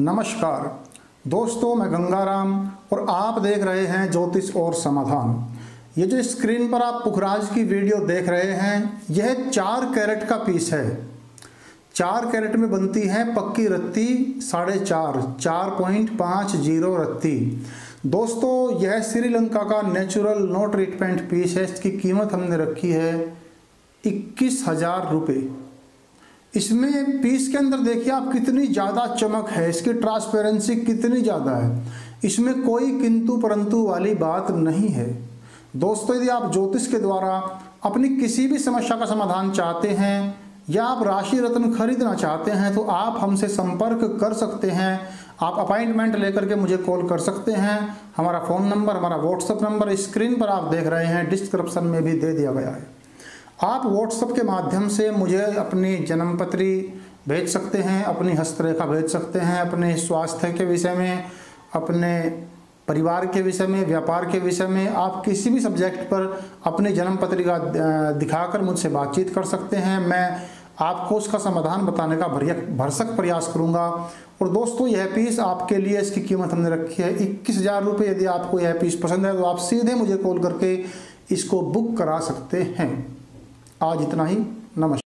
नमस्कार। दोस्तों, मैं गंगाराम और आप देख रहे हैं ज्योतिष और समाधान। ये जो स्क्रीन पर आप पुखराज की वीडियो देख रहे हैं, यह चार कैरेट का पीस है। चार कैरेट में बनती है पक्की रत्ती साढ़े चार चार पॉइंट पाँच ज़ीरो रत्ती। दोस्तों, यह श्रीलंका का नेचुरल नो ट्रीटमेंट पीस है। इसकी कीमत हमने रखी है इक्कीस हज़ार रुपये। इसमें पीस के अंदर देखिए आप कितनी ज़्यादा चमक है, इसकी ट्रांसपेरेंसी कितनी ज़्यादा है। इसमें कोई किंतु परंतु वाली बात नहीं है। दोस्तों, यदि आप ज्योतिष के द्वारा अपनी किसी भी समस्या का समाधान चाहते हैं या आप राशि रत्न खरीदना चाहते हैं तो आप हमसे संपर्क कर सकते हैं। आप अपॉइंटमेंट लेकर के मुझे कॉल कर सकते हैं। हमारा फ़ोन नंबर, हमारा व्हाट्सअप नंबर स्क्रीन पर आप देख रहे हैं। डिस्क्रिप्शन में भी दे दिया गया है। आप व्हाट्सअप के माध्यम से मुझे अपनी जन्मपत्री भेज सकते हैं, अपनी हस्तरेखा भेज सकते हैं, अपने स्वास्थ्य के विषय में, अपने परिवार के विषय में, व्यापार के विषय में आप किसी भी सब्जेक्ट पर अपनी जन्म पत्रिका दिखाकर मुझसे बातचीत कर सकते हैं। मैं आपको उसका समाधान बताने का भरसक प्रयास करूँगा। और दोस्तों, यह पीस आपके लिए इसकी कीमत हमने रखी है। इक्कीस हज़ार रुपये यदि आपको यह पीस पसंद है तो आप सीधे मुझे कॉल करके इसको बुक करा सकते हैं। आज इतना ही नमस्कार।